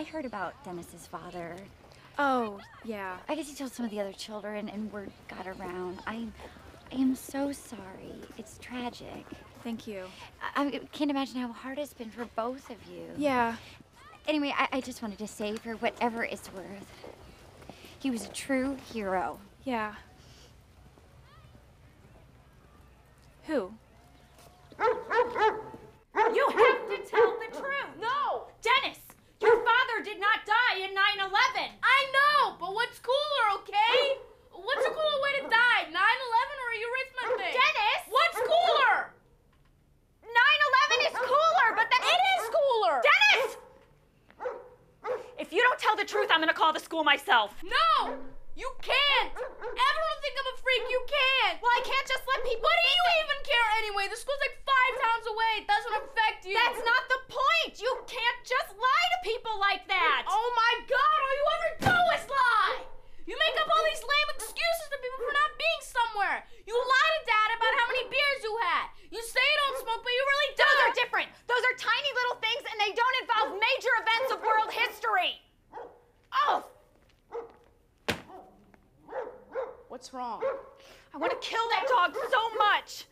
I heard about Dennis's father. Oh, yeah. I guess he told some of the other children, and word got around. I, I am so sorry. It's tragic. Thank you. I, I can't imagine how hard it's been for both of you. Yeah. Anyway, I, I just wanted to say, for whatever it's worth, he was a true hero. Yeah. The truth, I'm gonna call the school myself. No! You can't! Everyone think I'm a freak, you can't! Well, I can't just let people. What do you even care anyway? The school's like five towns away. It doesn't affect you. That's not the point. You can't just lie to people like that. what's wrong. I want to kill that dog so much.